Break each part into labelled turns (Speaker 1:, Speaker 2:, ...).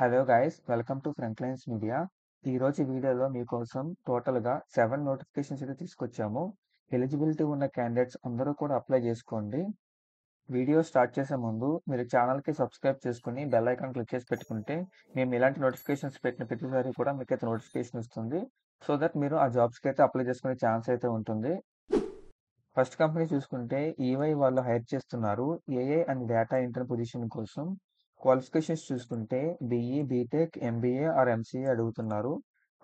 Speaker 1: Hello guys welcome to Frontlines media ఈరోజు వీడియోలో మీకోసం టోటల్గా సెవెన్ నోటిఫికేషన్స్ అయితే తీసుకొచ్చాము. ఎలిజిబిలిటీ ఉన్న క్యాండిడేట్స్ అందరూ కూడా అప్లై చేసుకోండి. వీడియో స్టార్ట్ చేసే ముందు మీరు ఛానల్కి సబ్స్క్రైబ్ చేసుకుని బెల్ ఐకాన్ క్లిక్ చేసి పెట్టుకుంటే మేము ఇలాంటి నోటిఫికేషన్స్ పెట్టిన ప్రతిసారి కూడా మీకు అయితే నోటిఫికేషన్ వస్తుంది. సో దట్ మీరు ఆ జాబ్స్కి అయితే అప్లై చేసుకునే ఛాన్స్ అయితే ఉంటుంది. ఫస్ట్ కంపెనీ చూసుకుంటే ఈవై వాళ్ళు హైర్ చేస్తున్నారు. AI and data intern position కోసం. క్వాలిఫికేషన్స్ చూసుకుంటే BE BTech MBA or MCA అడుగుతున్నారు.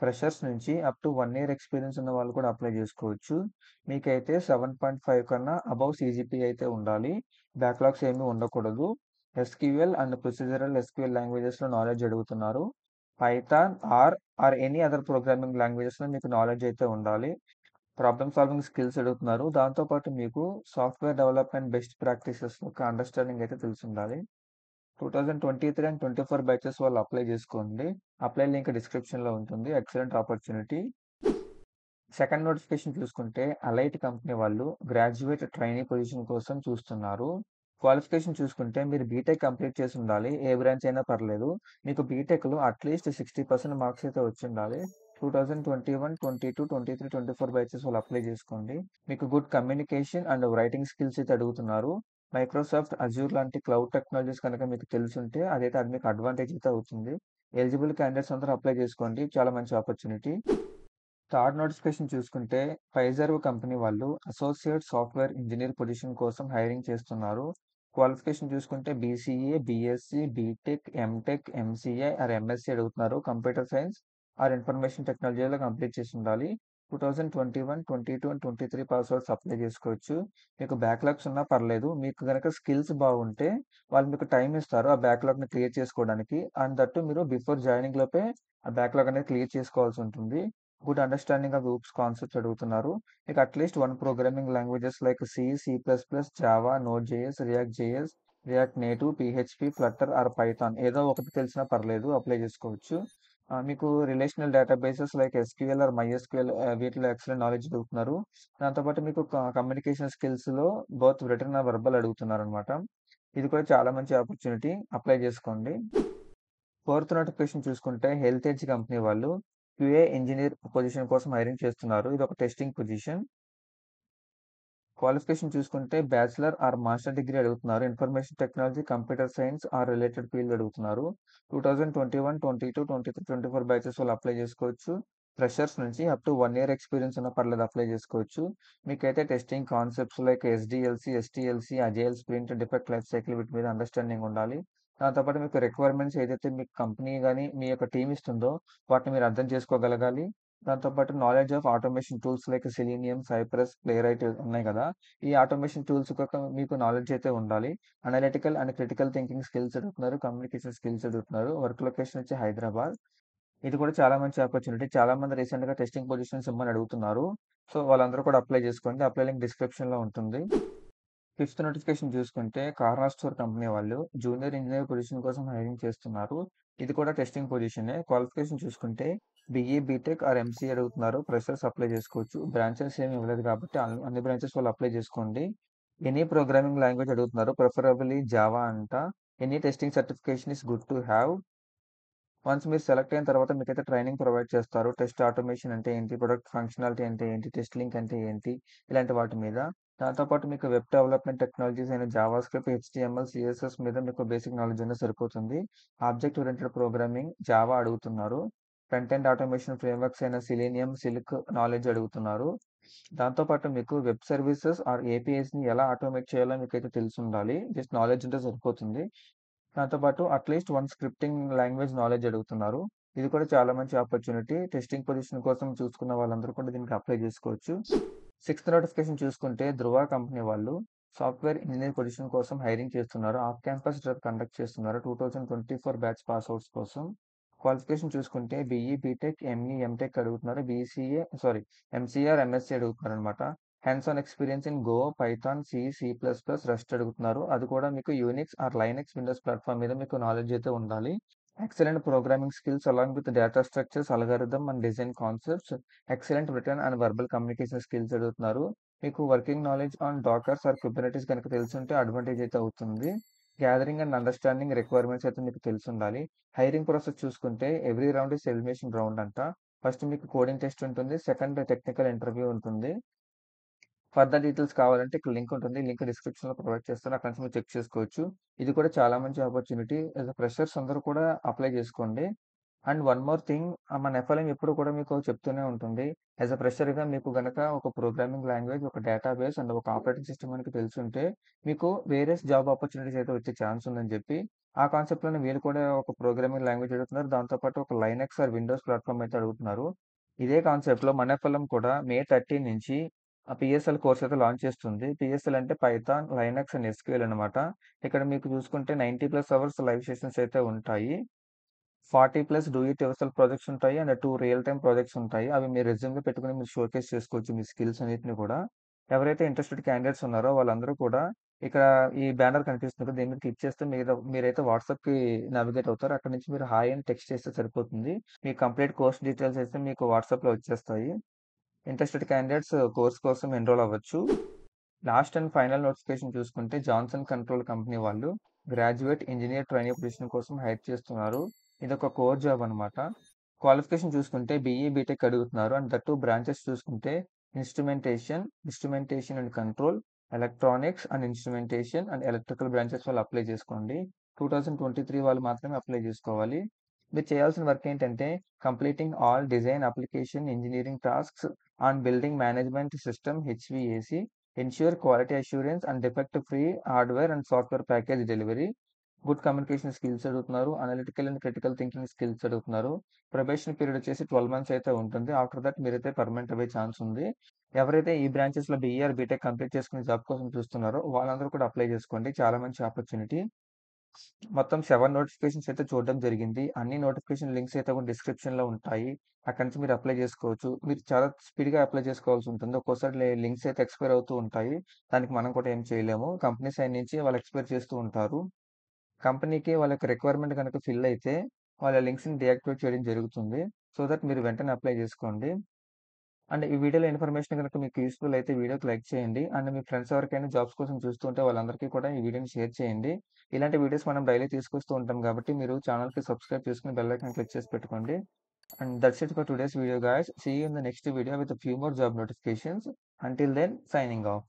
Speaker 1: ఫ్రెషర్స్ నుంచి up to one year experience ఉన్న వాళ్ళు కూడా అప్లై చేసుకోవచ్చు. మీకైతే సెవెన్ పాయింట్ ఫైవ్ కన్నా అబౌవ్ సీజీపీ అయితే ఉండాలి. బ్యాక్లాగ్స్ ఏమీ ఉండకూడదు. ఎస్క్యూఎల్ అండ్ ప్రొసీజరల్ ఎస్క్యూఎల్ లాంగ్వేజెస్లో నాలెడ్జ్ అడుగుతున్నారు. Python or or any other programming లాంగ్వేజెస్లో మీకు నాలెడ్జ్ అయితే ఉండాలి. ప్రాబ్లమ్ సాల్వింగ్ స్కిల్స్ అడుగుతున్నారు. దాంతోపాటు మీకు సాఫ్ట్వేర్ డెవలప్మెంట్ బెస్ట్ ప్రాక్టీసెస్ యొక్క అండర్స్టాండింగ్ అయితే తెలిసి ఉండాలి. Two thousand twenty three and twenty four batches వాళ్ళు అప్లై చేసుకోండి. అప్లై లింక్ డిస్క్రిప్షన్లో ఉంటుంది. ఎక్సలెంట్ ఆపర్చునిటీ సెకండ్ నోటిఫికేషన్ చూసుకుంటే అలైట్ కంపెనీ వాళ్ళు గ్రాడ్యుయేట్ ట్రైనింగ్ పొజిషన్ కోసం చూస్తున్నారు. క్వాలిఫికేషన్ చూసుకుంటే మీరు బీటెక్ కంప్లీట్ చేసి ఉండాలి. ఏ బ్రాంచ్ అయినా పర్లేదు. మీకు బీటెక్లో అట్లీస్ట్ సిక్స్టీ పర్సెంట్ మార్క్స్ అయితే వచ్చి ఉండాలి. Two thousand twenty one twenty two twenty three twenty four batches వాళ్ళు అప్లై చేసుకోండి. మీకు good communication and writing skills అయితే అడుగుతున్నారు. మైక్రోసాఫ్ట్ అజ్యూర్ లాంటి క్లౌడ్ టెక్నాలజీస్ కనుక మీకు తెలుసుంటే అదైతే అది మీకు అడ్వాంటేజ్ అయితే అవుతుంది. ఎలిజిబుల్ క్యాండిడేట్స్ అందరూ అప్లై చేసుకోండి. చాలా మంచి ఆపర్చునిటీ థర్డ్ నోటిఫికేషన్ చూసుకుంటే ఫైజర్ కంపెనీ వాళ్ళు అసోసియేట్ సాఫ్ట్వేర్ ఇంజనీర్ పొజిషన్ కోసం హైరింగ్ చేస్తున్నారు. క్వాలిఫికేషన్ చూసుకుంటే BCA BSc BTech MTech MCA or MSc అడుగుతున్నారు. కంప్యూటర్ సైన్స్ ఆర్ ఇన్ఫర్మేషన్ టెక్నాలజీలో కంప్లీట్ చేసి ఉండాలి. Two thousand twenty one twenty two and twenty three passouts apply చేసుకోవచ్చు. మీకు బ్యాక్లాగ్స్ ఉన్నా పర్లేదు. మీకు కనుక స్కిల్స్ బాగుంటే వాళ్ళు మీకు టైం ఇస్తారు ఆ బ్యాక్లాగ్ని క్లియర్ చేసుకోవడానికి. అండ్ దట్టు మీరు బిఫోర్ జాయినింగ్ లోపే ఆ బ్యాక్లాగ్ అనేది క్లియర్ చేసుకోవాల్సి ఉంటుంది. Good understanding of groups concepts అడుగుతున్నారు. మీకు at least one programming languages like C C plus plus Java Node JS React JS React Native PHP Flutter or Python ఏదో ఒకటి తెలిసినా పర్లేదు అప్లై చేసుకోవచ్చు. మీకు relational databases like SQL or MySQL వీటిలో excellent knowledge అడుగుతున్నారు దాంతోపాటు మీకు కమ్యూనికేషన్ స్కిల్స్లో బోత్ రిటర్న్ ఆర్ వర్బల్ అడుగుతున్నారు అనమాట ఇది కూడా చాలా మంచి ఆపర్చునిటీ అప్లై చేసుకోండి. ఫోర్త్ నోటిఫికేషన్ చూసుకుంటే హెల్త్ ఎడ్జ్ కంపెనీ వాళ్ళు క్యూఏ ఇంజనీర్ పొజిషన్ కోసం హైరింగ్ చేస్తున్నారు. ఇది ఒక టెస్టింగ్ పొజిషన్ క్వాలిఫికేషన్ చూసుకుంటే బ్యాచిలర్ ఆర్ మాస్టర్ డిగ్రీ అడుగుతున్నారు. Information technology computer science or related field అడుగుతున్నారు. Two thousand twenty one twenty two twenty three twenty four batches వాళ్ళు apply చేసుకోవచ్చు. ఫ్రెషర్స్ నుంచి up to one year experience ఉన్న పర్లేదు apply చేసుకోవచ్చు. మీకైతే testing concepts like SDLC STLC agile sprint defect life cycle వీటి మీద అండర్స్టాండింగ్ ఉండాలి. దాంతోపాటు మీకు రిక్వైర్మెంట్స్ ఏదైతే మీకు కంపెనీ కానీ మీ యొక్క టీమ్ ఇస్తుందో వాటిని మీరు అర్థం చేసుకోగలగాలి. దాంతోపాటు knowledge of automation tools like Selenium, Cypress Playwright ఉన్నాయి కదా. ఈ ఆటోమేషన్ టూల్స్ మీకు నాలెడ్జ్ అయితే ఉండాలి. Analytical and critical thinking skills అడుగుతున్నారు. కమ్యూనికేషన్ స్కిల్స్ అడుగుతున్నారు. వర్క్ లొకేషన్ వచ్చి హైదరాబాద్ ఇది కూడా చాలా మంచి ఆపర్చునిటీ చాలా మంది రీసెంట్గా టెస్టింగ్ పొజిషన్స్ ఇమ్మని అడుగుతున్నారు. సో వాళ్ళందరూ కూడా అప్లై చేసుకోండి. అప్లై లింక్ డిస్క్రిప్షన్లో ఉంటుంది. ఫిఫ్త్ నోటిఫికేషన్ చూసుకుంటే కార్నా స్టోర్ కంపెనీ వాళ్ళు జూనియర్ ఇంజనీర్ పొజిషన్ కోసం హైరింగ్ చేస్తున్నారు. ఇది కూడా టెస్టింగ్ పొజిషనే క్వాలిఫికేషన్ చూసుకుంటే బీఈ బీటెక్ ఆర్ ఎంసీ అడుగుతున్నారు. ఫ్రెషర్స్ అప్లై చేసుకోవచ్చు. బ్రాంచెస్ ఏమి ఇవ్వలేదు కాబట్టి అన్ని బ్రాంచెస్ వాళ్ళు అప్లై చేసుకోండి. ఎనీ ప్రోగ్రామింగ్ లాంగ్వేజ్ అడుగుతున్నారు. ప్రిఫరబుల్లీ జావా అంట. Any testing certification is good to have once మీరు సెలెక్ట్ అయిన తర్వాత మీకైతే ట్రైనింగ్ ప్రొవైడ్ చేస్తారు. టెస్ట్ ఆటోమేషన్ అంటే ఏంటి? ప్రొడక్ట్ ఫంక్షనాలిటీ అంటే ఏంటి? టెస్ట్ లింక్ అంటే ఏంటి? ఇలాంటి వాటి మీద. దాంతోపాటు మీకు వెబ్ డెవలప్మెంట్ టెక్నాలజీస్ అయిన జావా స్క్రిప్ట్ హెచ్డిఎంఎల్ సిఎస్ఎస్ మీద మీకు బేసిక్ నాలెడ్జ్ అనేది సరిపోతుంది. ఆబ్జెక్ట్ ఓరియంటెడ్ ప్రోగ్రామింగ్ జావా అడుగుతున్నారు. ఫ్రంట్ ఎండ్ ఆటోమేషన్ ఫ్రేమ్వర్క్స్ అయిన సిలీనియం సిల్క్ నాలెడ్జ్ అడుగుతున్నారు. దాంతోపాటు మీకు వెబ్ సర్వీసెస్ ఆర్ ఏపీఎస్ని ఎలా ఆటోమేట్ చేయాలో మీకు అయితే తెలిసి ఉండాలి జస్ట్ నాలెడ్జ్ ఉంటే సరిపోతుంది. దాంతోపాటు at least one scripting language knowledge అడుగుతున్నారు. ఇది కూడా చాలా మంచి ఆపర్చునిటీ టెస్టింగ్ పొజిషన్ కోసం చూసుకున్న వాళ్ళందరూ కూడా దీనికి అప్లై చేసుకోవచ్చు. సిక్స్త్ నోటిఫికేషన్ చూసుకుంటే ధృవ కంపెనీ వాళ్ళు సాఫ్ట్వేర్ ఇంజనీర్ పొజిషన్ కోసం హైరింగ్ చేస్తున్నారు. ఆఫ్ క్యాంపస్ డ్రైవ్ కండక్ట్ చేస్తున్నారు. Two thousand twenty four batch pass outs కోసం. క్వాలిఫికేషన్ చూసుకుంటే బీఈ బీటెక్ ఎంఈ ఎంటెక్ అడుగుతున్నారు. బీసీఏ సారీ ఎంసీఆర్ ఎంఎస్సీ అడుగుతున్నారు అనమాట hands on experience in Go Python C C plus plus REST అడుగుతున్నారు. అది కూడా మీకు Unix or Linux Windows platform మీద మీకు నాలెడ్జ్ అయితే ఉండాలి. Excellent programming skills along with data structures algorithm and design concepts excellent written and verbal communication skills అడుగుతున్నారు. మీకు working knowledge on dockers or Kubernetes కనుక ఉంటే అడ్వాంటేజ్ అయితే అవుతుంది. గ్యాదరింగ్ అండ్ అండర్‌స్టాండింగ్ రిక్వైర్మెంట్స్ అయితే మీకు తెలిసి ఉండాలి హైరింగ్ ప్రాసెస్ చూసుకుంటే every round is elimination round అంట. ఫస్ట్ మీకు కోడింగ్ టెస్ట్ ఉంటుంది. సెకండ్ టెక్నికల్ ఇంటర్వ్యూ ఉంటుంది. ఫర్దర్ డీటెయిల్స్ కావాలంటే ఇక్కడ లింక్ ఉంటుంది. లింక్ డిస్క్రిప్షన్‌లో ప్రొవైడ్ చేస్తాను. అక్కడ నుంచి మీరు చెక్ చేసుకోవచ్చు. ఇది కూడా చాలా మంచి ఆపర్చునిటీ. ఫ్రెషర్స్ అందరూ కూడా అప్లై చేసుకోండి. అండ్ వన్ మోర్ థింగ్ మన ఎఫ్ఎల్ఎం ఎప్పుడు కూడా మీకు చెప్తూనే ఉంటుంది. యాస్ ఎ ఫ్రెషర్‌గా మీకు గనక ఒక ప్రోగ్రామింగ్ లాంగ్వేజ్, ఒక డేటాబేస్ అండ్ ఒక ఆపరేటింగ్ సిస్టమ్ మనకి తెలుసుంటే మీకు వేరియస్ జాబ్ ఆపర్చునిటీస్ అయితే వచ్చే ఛాన్స్ ఉందని చెప్పి, ఆ కాన్సెప్ట్‌లోనే వీళ్ళు కూడా ఒక ప్రోగ్రామింగ్ లాంగ్వేజ్ అడుగుతున్నారు. దాంతో పాటు ఒక లైనక్స్ ఆర్ విండోస్ ప్లాట్‌ఫార్మ్ అయితే అడుగుతున్నారు. ఇదే కాన్సెప్ట్‌లో మన ఎఫ్ఎల్ఎం కూడా మే 30 నుంచి ఆ పిఎస్ఎల్ కోర్స్ అయితే లాంచ్ చేస్తుంది. పిఎస్ఎల్ అంటే పైథాన్, లైనక్స్ అండ్ ఎస్‌క్యూఎల్ అనమాట. ఇక్కడ మీకు చూసుకుంటే 90+ అవర్స్ లైవ్ సెషన్స్ అయితే ఉంటాయి. 40+ డూ ఇట్ యువర్సెల్ఫ్ ప్రాజెక్ట్స్ ఉంటాయి. And two real time projects ఉంటాయి. అవి మీ రెజ్యూమ్‌లో పెట్టుకొని మీరు షోకేస్ చేసుకోవచ్చు మీ స్కిల్స్ అన్నిటిని కూడా. ఎవరైతే ఇంట్రెస్టెడ్ క్యాండిడేట్స్ ఉన్నారో వాళ్ళందరూ కూడా ఇక్కడ ఈ బ్యానర్ కనిపిస్తుంది దీని మీద క్లిక్ చేస్తే మీరు మీరైతే వాట్సాప్‌కి నావిగేట్ అవుతారు. అక్కడ నుంచి మీరు హాయ్ అని టెక్స్ట్ చేస్తే సరిపోతుంది. మీ కంప్లీట్ కోర్స్ డీటెయిల్స్ అయితే మీకు వాట్సాప్‌లో వచ్చేస్తాయి. ఇంట్రెస్టెడ్ క్యాండిడేట్స్ కోర్స్ కోసం ఎన్రోల్ అవ్వచ్చు. లాస్ట్ అండ్ ఫైనల్ నోటిఫికేషన్ చూసుకుంటే జాన్సన్ కంట్రోల్ కంపెనీ వాళ్ళు గ్రాడ్యుయేట్ ఇంజనీర్ ట్రైనింగ్ పొజిషన్ కోసం హైర్ చేస్తున్నారు. ఇదొక కోర్ జాబ్ అనమాట. క్వాలిఫికేషన్ చూసుకుంటే బీఈ, బీటెక్ అడుగుతున్నారు. అండ్ దట్ టూ బ్రాంచెస్ చూసుకుంటే instrumentation, instrumentation and control, electronics and instrumentation and electrical branches వాళ్ళు అప్లై చేసుకోండి. 2023 వాళ్ళు మాత్రమే అప్లై చేసుకోవాలి. మీరు చేయాల్సిన వర్క్ ఏంటంటే completing all design application engineering tasks on building management system HVAC ensure quality assurance and defect free hardware and software package delivery. Good communication skills అడుగుతున్నారు. Analytical and critical thinking skills అడుగుతున్నారు. Probation period వచ్చేసి 12 months అయితే ఉంటుంది. After that మీరైతే permanent అయ్యే chance ఉంది. ఎవరైతే ఈ బ్రాంచెస్‌లో లో ఆర్ బీటెక్ కంప్లీట్ చేసుకుని జాబ్ కోసం చూస్తున్నారో వాళ్ళందరూ కూడా అప్లై చేసుకోండి. చాలా మంచి ఆపర్చునిటీ. మొత్తం సెవెన్ నోటిఫికేషన్స్ అయితే చూడడం జరిగింది. అన్ని నోటిఫికేషన్ లింక్స్ అయితే కూడా డిస్క్రిప్షన్‌లో ఉంటాయి. అక్కడి నుంచి మీరు అప్లై చేసుకోవచ్చు. మీరు చాలా స్పీడ్‌గా అప్లై చేసుకోవాల్సి ఉంటుంది. ఒక్కోసారి లింక్స్ అయితే ఎక్స్‌పైర్ అవుతూ ఉంటాయి. దానికి మనం కూడా ఏం చేయలేము. కంపెనీ సైడ్ నుంచి వాళ్ళు ఎక్స్‌పైర్ చేస్తూ ఉంటారు. కంపెనీకి వాళ్ళ యొక్క రిక్వైర్మెంట్ కనుక ఫిల్ అయితే వాళ్ళ లింక్స్‌ని డియాక్టివేట్ చేయడం జరుగుతుంది. సో దట్ మీరు వెంటనే అప్లై చేసుకోండి. అండ్ ఈ వీడియోలో ఇన్ఫర్మేషన్ కనుక మీకు యూస్ఫుల్ అయితే వీడియోకి లైక్ చేయండి. అండ్ మీ ఫ్రెండ్స్ ఎవరికైనా జాబ్స్ కోసం చూస్తుంటే వాళ్ళందరికీ కూడా ఈ వీడియోని షేర్ చేయండి. ఇలాంటి వీడియోస్ మనం డైలీ తీసుకొస్తూ ఉంటాం కాబట్టి మీరు ఛానల్కి సబ్స్క్రైబ్ చేసుకొని బెల్ ఐకాన్ క్లిక్ చేసి పెట్టుకోండి. And that's it for today's video guys see in the next video with few more job notifications. Until then signing off.